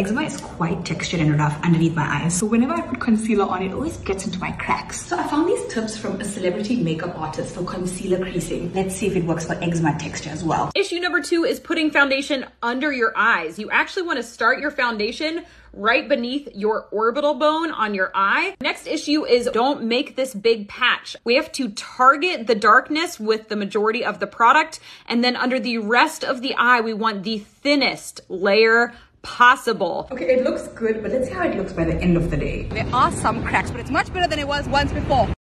eczema is quite textured and rough underneath my eyes. So whenever I put concealer on, it always gets into my cracks. So I found these tips from a celebrity makeup artist for concealer creasing. Let's see if it works for eczema texture as well. Issue number two is putting foundation under your eyes. You actually want to start your foundation right beneath your orbital bone on your eye. Next issue is don't make this big patch. We have to target the darkness with the majority of the product. And then under the rest of the eye, we want the thinnest layer possible. Okay, it looks good, but let's see how it looks by the end of the day. There are some cracks, but it's much better than it was once before.